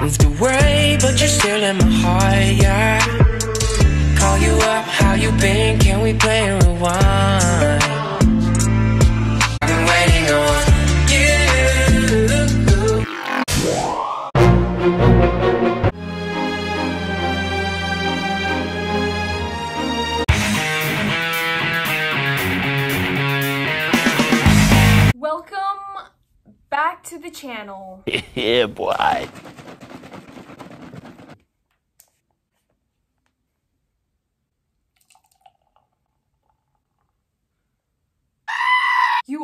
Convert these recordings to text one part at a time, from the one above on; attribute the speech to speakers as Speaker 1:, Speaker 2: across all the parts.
Speaker 1: Moved away, but you're still in my heart, yeah. Call you up, how you been? Can we play rewind? I've been waiting on.
Speaker 2: Welcome back to the channel.
Speaker 3: yeah, boy.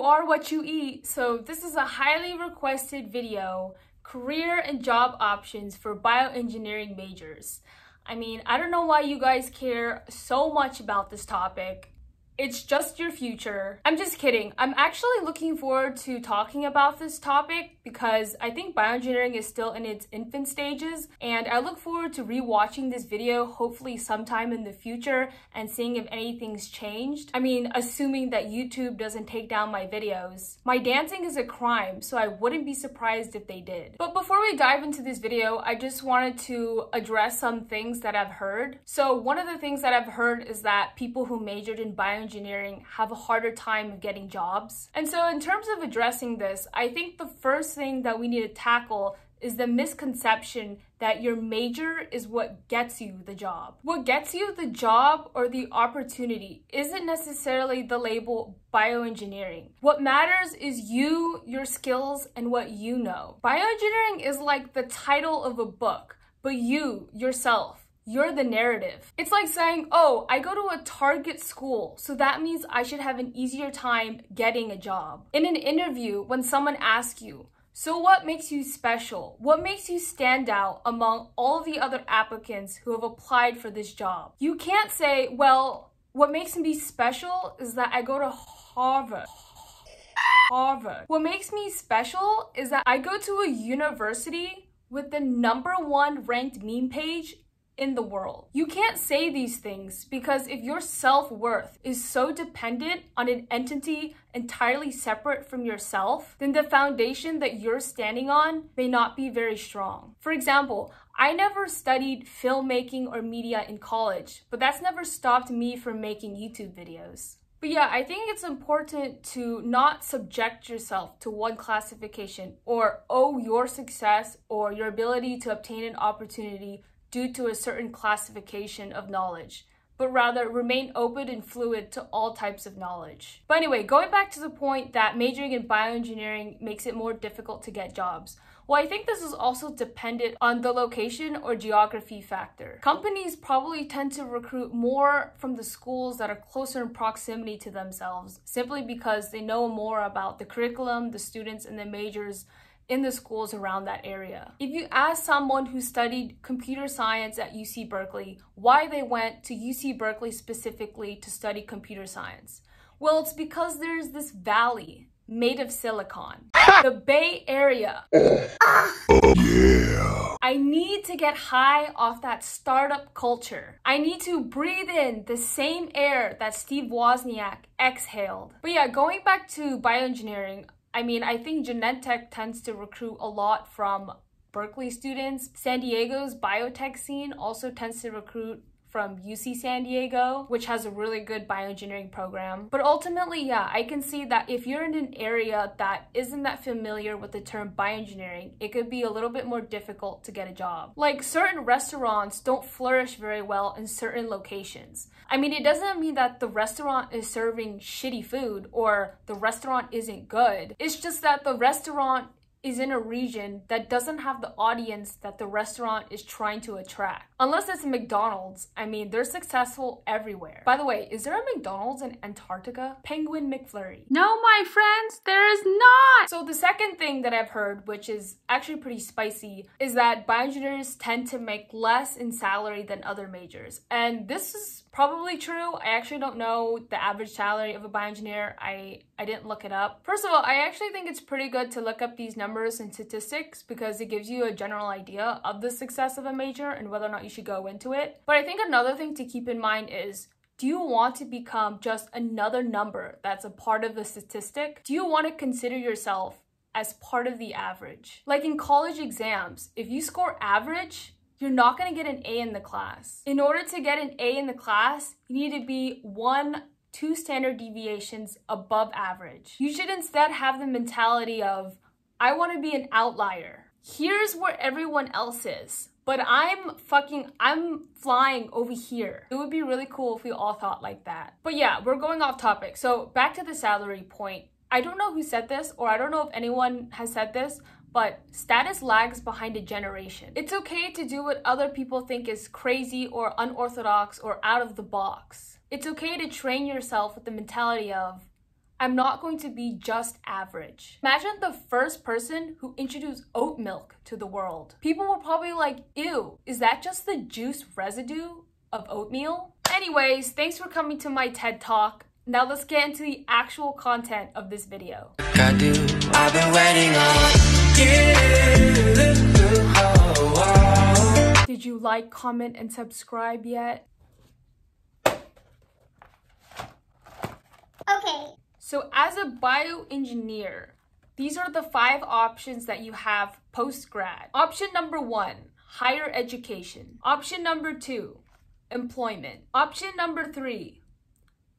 Speaker 2: Are what you eat, so this is a highly requested video, career and job options for bioengineering majors. I mean, I don't know why you guys care so much about this topic. It's just your future. I'm just kidding. I'm actually looking forward to talking about this topic because I think bioengineering is still in its infant stages and I look forward to rewatching this video hopefully sometime in the future and seeing if anything's changed. I mean, assuming that YouTube doesn't take down my videos. My dancing is a crime, so I wouldn't be surprised if they did. But before we dive into this video, I just wanted to address some things that I've heard. So one of the things that I've heard is that people who majored in bioengineering have a harder time getting jobs. And so in terms of addressing this, I think the first thing that we need to tackle is the misconception that your major is what gets you the job. What gets you the job or the opportunity isn't necessarily the label bioengineering. What matters is you, your skills, and what you know. Bioengineering is like the title of a book, but you, yourself, you're the narrative. It's like saying, oh, I go to a target school, so that means I should have an easier time getting a job. In an interview, when someone asks you, so what makes you special? What makes you stand out among all the other applicants who have applied for this job? You can't say, well, what makes me special is that I go to Harvard. Harvard. What makes me special is that I go to a university with the number one ranked meme page in the world. You can't say these things because if your self worth is so dependent on an entity entirely separate from yourself, then the foundation that you're standing on may not be very strong. For example, I never studied filmmaking or media in college, but that's never stopped me from making YouTube videos. But yeah, I think it's important to not subject yourself to one classification or owe your success or your ability to obtain an opportunity due to a certain classification of knowledge, but rather remain open and fluid to all types of knowledge. But anyway, going back to the point that majoring in bioengineering makes it more difficult to get jobs. Well, I think this is also dependent on the location or geography factor. Companies probably tend to recruit more from the schools that are closer in proximity to themselves, simply because they know more about the curriculum, the students, and the majors in the schools around that area. If you ask someone who studied computer science at UC Berkeley why they went to UC Berkeley specifically to study computer science, well, it's because there's this valley made of silicon. the Bay Area.
Speaker 3: Oh, yeah.
Speaker 2: I need to get high off that startup culture. I need to breathe in the same air that Steve Wozniak exhaled. But yeah, going back to bioengineering, I mean, I think Genentech tends to recruit a lot from Berkeley students. San Diego's biotech scene also tends to recruit from UC San Diego, which has a really good bioengineering program. But ultimately, yeah, I can see that if you're in an area that isn't that familiar with the term bioengineering, it could be a little bit more difficult to get a job. Like certain restaurants don't flourish very well in certain locations. I mean, it doesn't mean that the restaurant is serving shitty food or the restaurant isn't good. It's just that the restaurant is in a region that doesn't have the audience that the restaurant is trying to attract. Unless it's McDonald's, I mean, they're successful everywhere. By the way, is there a McDonald's in Antarctica? Penguin McFlurry.
Speaker 4: No, my friends, there is not.
Speaker 2: So the second thing that I've heard, which is actually pretty spicy, is that bioengineers tend to make less in salary than other majors. And this is probably true. I actually don't know the average salary of a bioengineer. I, I didn't look it up. First of all, I actually think it's pretty good to look up these numbers and statistics because it gives you a general idea of the success of a major and whether or not you should go into it. But I think another thing to keep in mind is do you want to become just another number that's a part of the statistic? Do you want to consider yourself as part of the average? Like in college exams, if you score average, you're not going to get an A in the class. In order to get an A in the class, you need to be one, two standard deviations above average. You should instead have the mentality of, I want to be an outlier. Here's where everyone else is but I'm fucking, I'm flying over here. It would be really cool if we all thought like that. But yeah, we're going off topic. So back to the salary point. I don't know who said this, or I don't know if anyone has said this, but status lags behind a generation. It's okay to do what other people think is crazy or unorthodox or out of the box. It's okay to train yourself with the mentality of, I'm not going to be just average. Imagine the first person who introduced oat milk to the world. People were probably like, ew, is that just the juice residue of oatmeal? Anyways, thanks for coming to my TED Talk. Now let's get into the actual content of this video.
Speaker 1: I do. I've been waiting on you.
Speaker 2: Did you like, comment, and subscribe yet?
Speaker 3: Okay.
Speaker 2: So as a bioengineer, these are the five options that you have post-grad. Option number one, higher education. Option number two, employment. Option number three,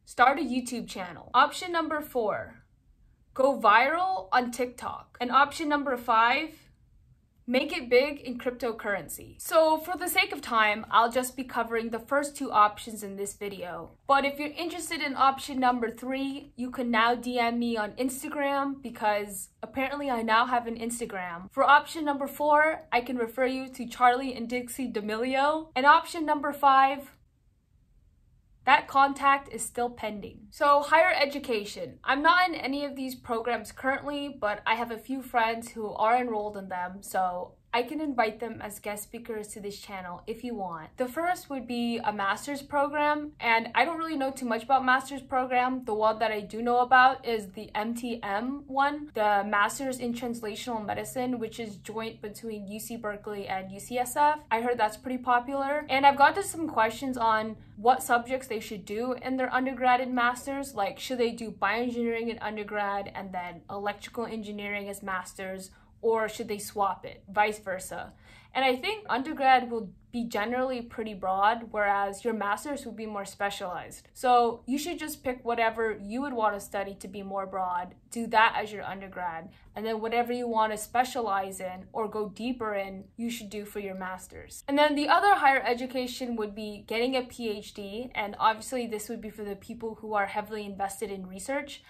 Speaker 2: start a YouTube channel. Option number four, go viral on TikTok. And option number five, make it big in cryptocurrency. So for the sake of time, I'll just be covering the first two options in this video. But if you're interested in option number three, you can now DM me on Instagram because apparently I now have an Instagram. For option number four, I can refer you to Charlie and Dixie D'Amelio. And option number five, that contact is still pending. So higher education. I'm not in any of these programs currently, but I have a few friends who are enrolled in them. So I can invite them as guest speakers to this channel if you want. The first would be a master's program, and I don't really know too much about master's program. The one that I do know about is the MTM one, the Master's in Translational Medicine, which is joint between UC Berkeley and UCSF. I heard that's pretty popular, and I've gotten some questions on what subjects they should do in their undergrad and masters, like should they do bioengineering in undergrad and then electrical engineering as masters, or should they swap it, vice versa? And I think undergrad will be generally pretty broad, whereas your master's would be more specialized. So you should just pick whatever you would want to study to be more broad, do that as your undergrad, and then whatever you want to specialize in or go deeper in, you should do for your master's. And then the other higher education would be getting a PhD, and obviously this would be for the people who are heavily invested in research.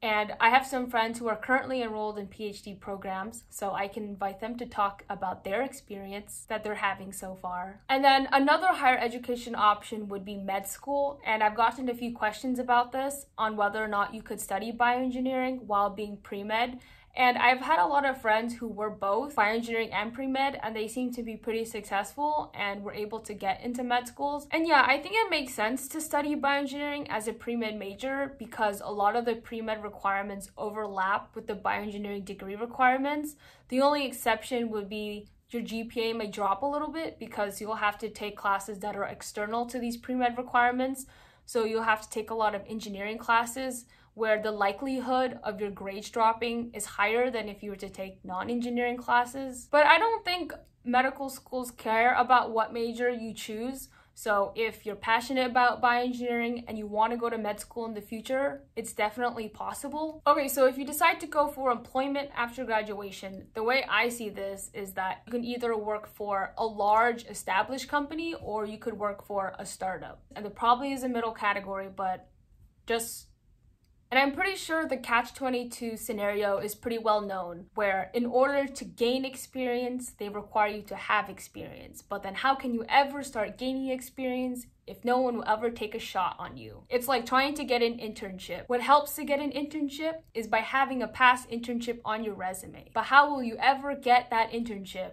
Speaker 2: And I have some friends who are currently enrolled in PhD programs, so I can invite them to talk about their experience that they're having so far. And then another higher education option would be med school, and I've gotten a few questions about this on whether or not you could study bioengineering while being pre med. And I've had a lot of friends who were both bioengineering and pre-med and they seem to be pretty successful and were able to get into med schools. And yeah, I think it makes sense to study bioengineering as a pre-med major because a lot of the pre-med requirements overlap with the bioengineering degree requirements. The only exception would be your GPA may drop a little bit because you'll have to take classes that are external to these pre-med requirements. So you'll have to take a lot of engineering classes where the likelihood of your grades dropping is higher than if you were to take non-engineering classes. But I don't think medical schools care about what major you choose. So if you're passionate about bioengineering and you want to go to med school in the future, it's definitely possible. Okay, so if you decide to go for employment after graduation, the way I see this is that you can either work for a large established company or you could work for a startup. And there probably is a middle category, but just and I'm pretty sure the catch 22 scenario is pretty well known, where in order to gain experience, they require you to have experience. But then, how can you ever start gaining experience if no one will ever take a shot on you? It's like trying to get an internship. What helps to get an internship is by having a past internship on your resume. But how will you ever get that internship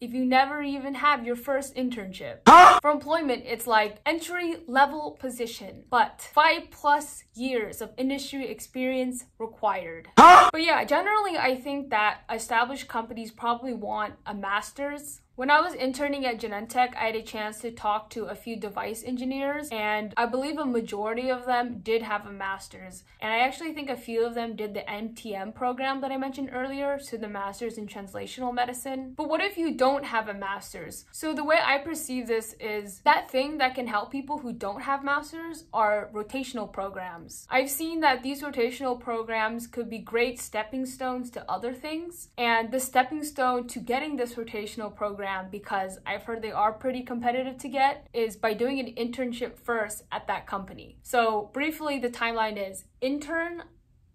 Speaker 2: if you never even have your first internship. For employment, it's like entry level position, but five plus years of industry experience required. But yeah, generally, I think that established companies probably want a master's when I was interning at Genentech, I had a chance to talk to a few device engineers, and I believe a majority of them did have a master's. And I actually think a few of them did the MTM program that I mentioned earlier, so the master's in translational medicine. But what if you don't have a master's? So the way I perceive this is that thing that can help people who don't have masters are rotational programs. I've seen that these rotational programs could be great stepping stones to other things, and the stepping stone to getting this rotational program program because I've heard they are pretty competitive to get is by doing an internship first at that company. So briefly, the timeline is intern,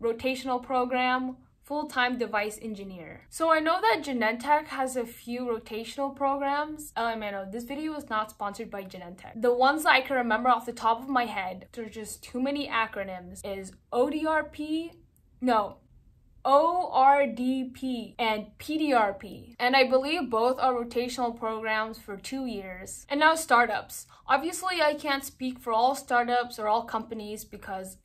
Speaker 2: rotational program, full-time device engineer. So I know that Genentech has a few rotational programs. Oh, LMNO, this video is not sponsored by Genentech. The ones that I can remember off the top of my head, there's just too many acronyms, is ODRP, no, ORDP and PDRP. And I believe both are rotational programs for two years. And now startups. Obviously, I can't speak for all startups or all companies because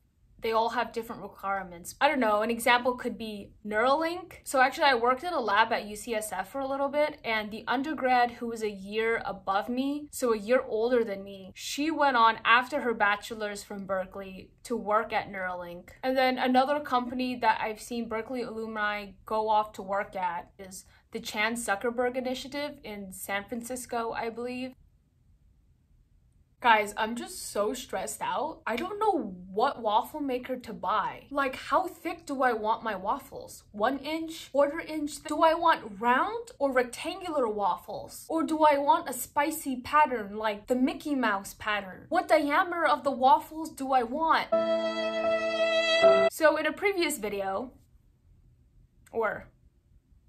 Speaker 2: they all have different requirements. I don't know, an example could be Neuralink. So actually I worked at a lab at UCSF for a little bit and the undergrad who was a year above me, so a year older than me, she went on after her bachelor's from Berkeley to work at Neuralink. And then another company that I've seen Berkeley alumni go off to work at is the Chan Zuckerberg Initiative in San Francisco, I believe. Guys, I'm just so stressed out. I don't know what waffle maker to buy. Like, how thick do I want my waffles? One inch? Quarter inch? Do I want round or rectangular waffles? Or do I want a spicy pattern like the Mickey Mouse pattern? What diameter of the waffles do I want? So in a previous video, or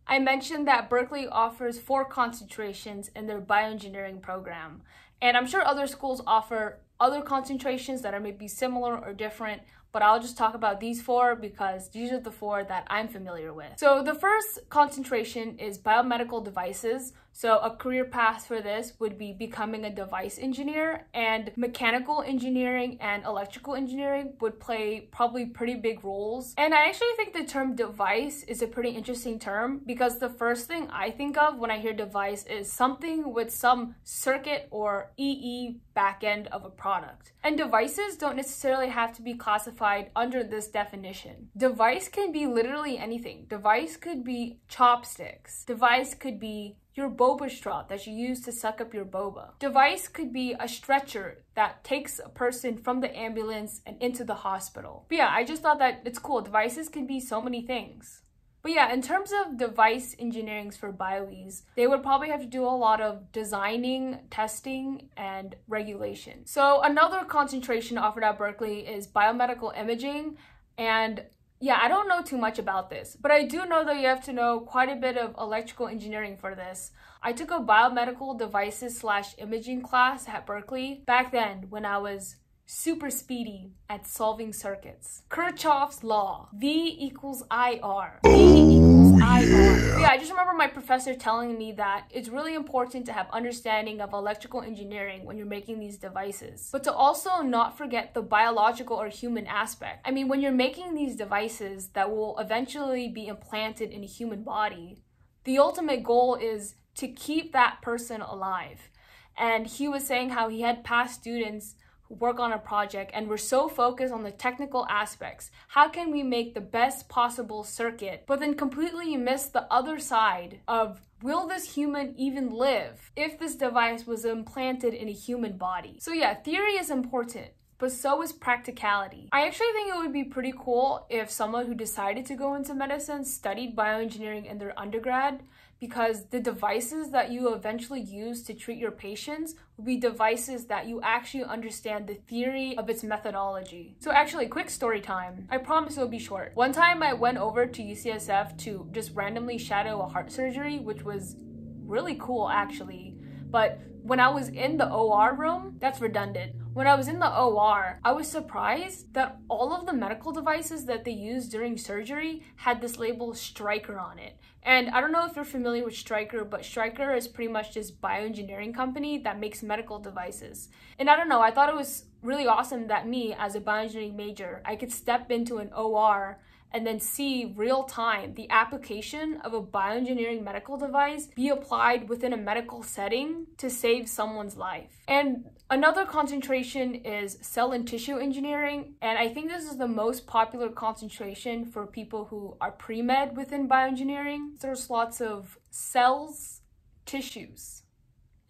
Speaker 2: I mentioned that Berkeley offers four concentrations in their bioengineering program. And I'm sure other schools offer other concentrations that are maybe similar or different, but I'll just talk about these four because these are the four that I'm familiar with. So the first concentration is biomedical devices. So a career path for this would be becoming a device engineer and mechanical engineering and electrical engineering would play probably pretty big roles. And I actually think the term device is a pretty interesting term because the first thing I think of when I hear device is something with some circuit or EE backend of a product. And devices don't necessarily have to be classified under this definition. Device can be literally anything. Device could be chopsticks. Device could be your boba straw that you use to suck up your boba. Device could be a stretcher that takes a person from the ambulance and into the hospital. But yeah, I just thought that it's cool. Devices can be so many things. But yeah, in terms of device engineerings for BioEs, they would probably have to do a lot of designing, testing, and regulation. So another concentration offered at Berkeley is biomedical imaging and yeah, I don't know too much about this, but I do know that you have to know quite a bit of electrical engineering for this. I took a biomedical devices slash imaging class at Berkeley back then when I was super speedy at solving circuits. Kirchhoff's law, V equals IR. V equals Oh, IR. Yeah, I just remember my professor telling me that it's really important to have understanding of electrical engineering when you're making these devices, but to also not forget the biological or human aspect. I mean, when you're making these devices that will eventually be implanted in a human body, the ultimate goal is to keep that person alive. And he was saying how he had past students work on a project and we're so focused on the technical aspects. How can we make the best possible circuit, but then completely miss the other side of will this human even live if this device was implanted in a human body? So yeah, theory is important but so is practicality. I actually think it would be pretty cool if someone who decided to go into medicine studied bioengineering in their undergrad because the devices that you eventually use to treat your patients will be devices that you actually understand the theory of its methodology. So actually, quick story time. I promise it'll be short. One time I went over to UCSF to just randomly shadow a heart surgery, which was really cool actually. But when I was in the OR room, that's redundant. when I was in the OR, I was surprised that all of the medical devices that they use during surgery had this label Stryker on it. And I don't know if you're familiar with Stryker, but Stryker is pretty much this bioengineering company that makes medical devices. And I don't know, I thought it was really awesome that me, as a bioengineering major, I could step into an OR and then see real time the application of a bioengineering medical device be applied within a medical setting to save someone's life. And another concentration is cell and tissue engineering, and I think this is the most popular concentration for people who are pre med within bioengineering. There's lots of cells, tissues,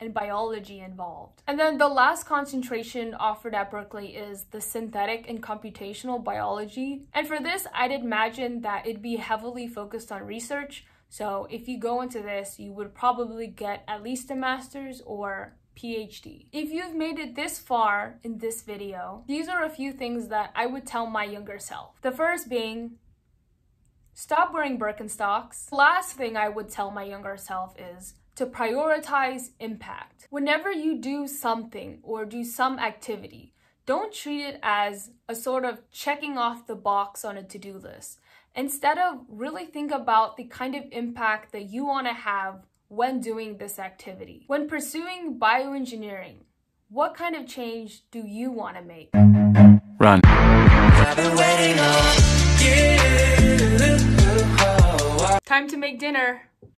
Speaker 2: and biology involved. And then the last concentration offered at Berkeley is the synthetic and computational biology. And for this, I'd imagine that it'd be heavily focused on research. So if you go into this, you would probably get at least a master's or PhD. If you've made it this far in this video, these are a few things that I would tell my younger self. The first being, stop wearing Birkenstocks. The last thing I would tell my younger self is, to prioritize impact. Whenever you do something or do some activity, don't treat it as a sort of checking off the box on a to do list. Instead of really think about the kind of impact that you want to have when doing this activity. When pursuing bioengineering, what kind of change do you want to make?
Speaker 1: Run.
Speaker 2: Time to make dinner.